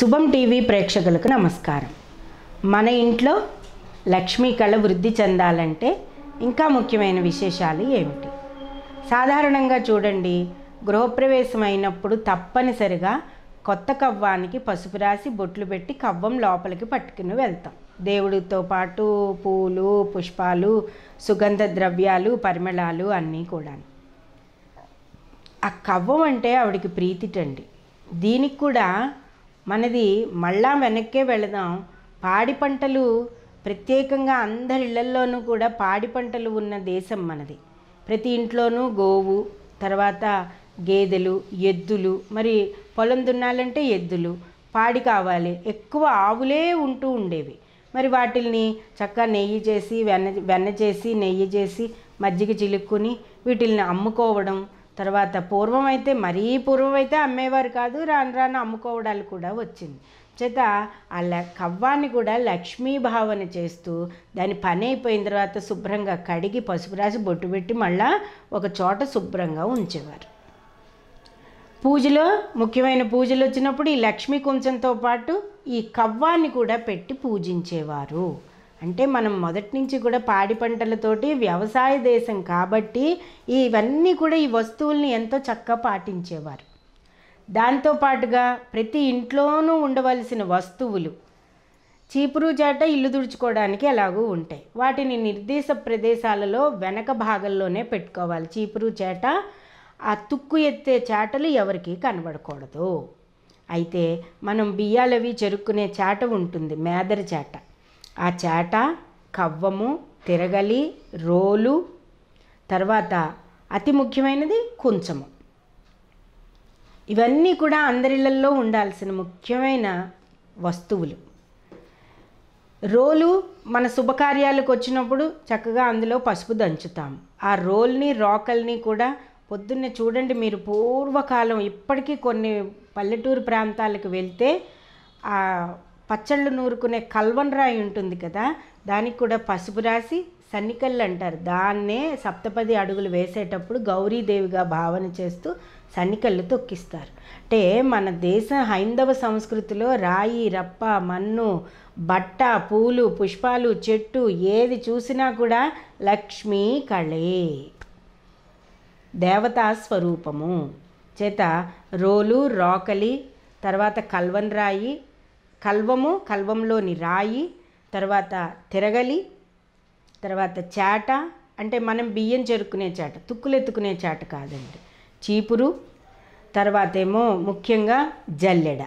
శుభం టీవీ ప్రేక్షకులకు నమస్కారం. మన ఇంట్లో లక్ష్మీ కళ వృద్ధి చెందాలంటే ఇంకా ముఖ్యమైన విశేషాలు ఏమిటి? సాధారణంగా చూడండి గృహప్రవేశం అయినప్పుడు తప్పనిసరిగా కొత్త కవ్వానికి పసుపు రాసి బొట్లు పెట్టి కవ్వం లోపలికి పట్టుకుని వెళ్తాం. దేవుడితో పాటు పూలు పుష్పాలు సుగంధ ద్రవ్యాలు పరిమళాలు అన్నీ కూడా ఆ కవ్వం అంటే ఆవిడకి ప్రీతిటండి. దీనికి కూడా మనది మళ్ళా వెనక్కే వెళదాం. పాడి పంటలు ప్రత్యేకంగా అందరి ఇళ్ళల్లోనూ కూడా పాడి పంటలు ఉన్న దేశం మనది. ప్రతి ఇంట్లోనూ గోవు తర్వాత గేదెలు ఎద్దులు మరి పొలం దున్నాలంటే ఎద్దులు పాడి కావాలి. ఎక్కువ ఆవులే ఉంటూ ఉండేవి. మరి వాటిల్ని చక్కగా నెయ్యి చేసి వెన్న వెన్న చేసి నెయ్యి చేసి మజ్జిగ చిలుక్కుని వీటిల్ని అమ్ముకోవడం తర్వాత పూర్వం అయితే మరీ పూర్వం అయితే అమ్మేవారు కాదు రాను రాను అమ్ముకోవడాలు కూడా వచ్చింది. చేత ఆ కవ్వాన్ని కూడా లక్ష్మీ భావన చేస్తూ దాని పని అయిపోయిన తర్వాత శుభ్రంగా కడిగి పసుపు రాసి బొట్టు పెట్టి మళ్ళా ఒక చోట శుభ్రంగా ఉంచేవారు. పూజలో ముఖ్యమైన పూజలు వచ్చినప్పుడు ఈ లక్ష్మీ కుంచంతో పాటు ఈ కవ్వాన్ని కూడా పెట్టి పూజించేవారు. అంటే మనం మొదటి నుంచి కూడా పాడి పంటలతోటి వ్యవసాయ దేశం కాబట్టి ఇవన్నీ కూడా ఈ వస్తువుల్ని ఎంతో చక్కగా పాటించేవారు. దాంతో పాటుగా ప్రతి ఇంట్లోనూ ఉండవలసిన వస్తువులు చీపురు చాట ఇల్లు తుడుచుకోవడానికి ఎలాగూ ఉంటాయి. వాటిని నిర్దేశ ప్రదేశాలలో వెనక భాగంలోనే పెట్టుకోవాలి. చీపురు చేట ఆ తుక్కు ఎత్తే చాటలు ఎవరికీ కనబడకూడదు. అయితే మనం బియ్యాలవి చెరుక్కునే చాట ఉంటుంది మేదరి చాట. ఆ చాట కవ్వము తిరగలి రోలు తర్వాత అతి ముఖ్యమైనది కుంచము. ఇవన్నీ కూడా అందరిళ్ళల్లో ఉండాల్సిన ముఖ్యమైన వస్తువులు. రోలు మన శుభకార్యాలకు వచ్చినప్పుడు చక్కగా అందులో పసుపు దంచుతాం. ఆ రోల్ని రోకల్ని కూడా పొద్దున్నే చూడండి మీరు పూర్వకాలం ఇప్పటికీ కొన్ని పల్లెటూరు ప్రాంతాలకు వెళ్తే ఆ పచ్చళ్ళు నూరుకునే కల్వన్ రాయి ఉంటుంది కదా దానికి కూడా పసుపు రాసి సన్నికల్లు అంటారు. దాన్నే సప్తపది అడుగులు వేసేటప్పుడు గౌరీదేవిగా భావన చేస్తూ సన్నికల్లు తొక్కిస్తారు. అంటే మన దేశ హైందవ సంస్కృతిలో రాయి రప్ప మన్ను బట్ట పూలు పుష్పాలు చెట్టు ఏది చూసినా కూడా లక్ష్మీ కళే. దేవతా స్వరూపము. చేత రోలు రోకలి తర్వాత కల్వన్ రాయి కల్వము కల్వంలోని రాయి తర్వాత తిరగలి తర్వాత చాట అంటే మనం బియ్యం చెరుక్కునే చాట తుక్కులెత్తుకునే చాట కాదండి. చీపురు తర్వాత ఏమో ముఖ్యంగా జల్లెడ.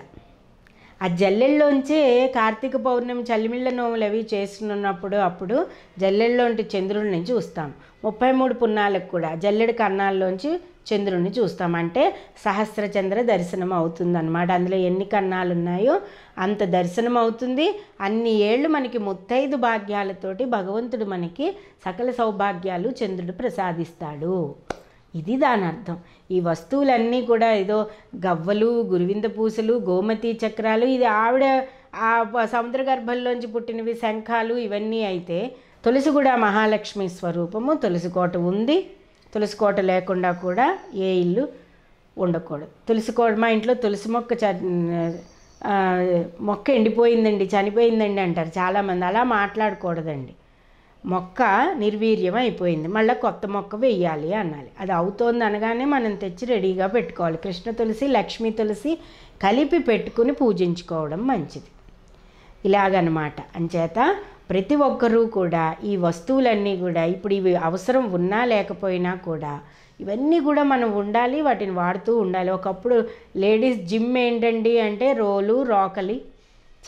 ఆ జల్లెల్లోంచే కార్తీక పౌర్ణమి చల్లిమిళ్ళ నోములు అవి చేస్తున్నప్పుడు అప్పుడు జల్లెల్లోంటి చంద్రుడిని చూస్తాం. ముప్పై మూడు పున్నాలకు కూడా జల్లెడు కన్నాల్లోంచి చంద్రుడిని చూస్తాం. అంటే సహస్ర చంద్ర దర్శనం అవుతుంది అనమాట అందులో ఎన్ని కన్నాలు ఉన్నాయో అంత దర్శనం అవుతుంది. అన్ని ఏళ్ళు మనకి ముత్తైదు భాగ్యాలతోటి భగవంతుడు మనకి సకల సౌభాగ్యాలు చంద్రుడు ప్రసాదిస్తాడు. ఇది దాని అర్థం. ఈ వస్తువులన్నీ కూడా ఏదో గవ్వలు గురువింద పూసలు గోమతి చక్రాలు ఇది ఆవిడ ఆ సముద్ర గర్భంలోంచి పుట్టినవి శంఖాలు ఇవన్నీ అయితే తులసి కూడా మహాలక్ష్మి స్వరూపము. తులసి కోట ఉంది. తులసి కోట లేకుండా కూడా ఏ ఇల్లు ఉండకూడదు. తులసి కోట మా ఇంట్లో తులసి మొక్క చ మొక్క ఎండిపోయిందండి చనిపోయిందండి అంటారు చాలామంది. అలా మాట్లాడకూడదండి. మొక్క నిర్వీర్యం అయిపోయింది మళ్ళీ కొత్త మొక్క వెయ్యాలి అనాలి. అది అవుతోంది అనగానే మనం తెచ్చి రెడీగా పెట్టుకోవాలి. కృష్ణ తులసి లక్ష్మీ తులసి కలిపి పెట్టుకుని పూజించుకోవడం మంచిది. ఇలాగనమాట. అంచేత ప్రతి ఒక్కరూ కూడా ఈ వస్తువులన్నీ కూడా ఇప్పుడు ఇవి అవసరం ఉన్నా లేకపోయినా కూడా ఇవన్నీ కూడా మనం ఉండాలి వాటిని వాడుతూ ఉండాలి. ఒకప్పుడు లేడీస్ జిమ్ ఏంటండి అంటే రోలు రోకలి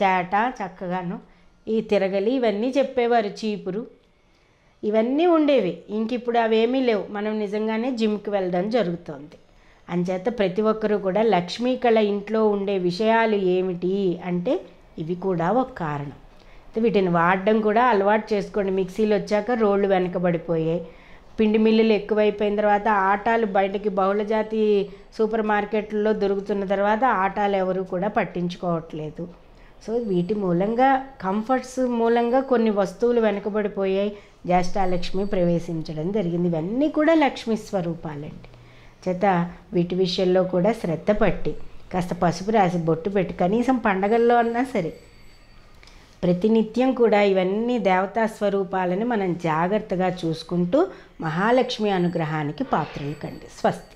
చేట చక్కగాను ఈ తిరగలి ఇవన్నీ చెప్పేవారు చీపురు. ఇవన్నీ ఉండేవి. ఇంక ఇప్పుడు అవేమీ లేవు. మనం నిజంగానే జిమ్కి వెళ్ళడం జరుగుతుంది. అంచేత ప్రతి ఒక్కరూ కూడా లక్ష్మీ కళ ఇంట్లో ఉండే విషయాలు ఏమిటి అంటే ఇవి కూడా ఒక కారణం. వీటిని వాడడం కూడా అలవాటు చేసుకోండి. మిక్సీలు వచ్చాక రోళ్ళు వెనకబడిపోయాయి. పిండి మిల్లులు ఎక్కువైపోయిన తర్వాత ఆటాలు బయటకి బహుళజాతి సూపర్ మార్కెట్లలో దొరుకుతున్న తర్వాత ఆటాలు ఎవరు కూడా పట్టించుకోవట్లేదు. సో వీటి మూలంగా కంఫర్ట్స్ మూలంగా కొన్ని వస్తువులు వెనకబడిపోయాయి. జ్యేష్ఠాలక్ష్మి ప్రవేశించడం జరిగింది. ఇవన్నీ కూడా లక్ష్మీ స్వరూపాలండి. చేత వీటి విషయంలో కూడా శ్రద్ధ పట్టి కాస్త పసుపు రాసి బొట్టు పెట్టి కనీసం పండగల్లో అన్నా సరే ప్రతినిత్యం కూడా ఇవన్నీ దేవతా స్వరూపాలని మనం జాగ్రత్తగా చూసుకుంటూ మహాలక్ష్మి అనుగ్రహానికి పాత్రలు కండి. స్వస్తి.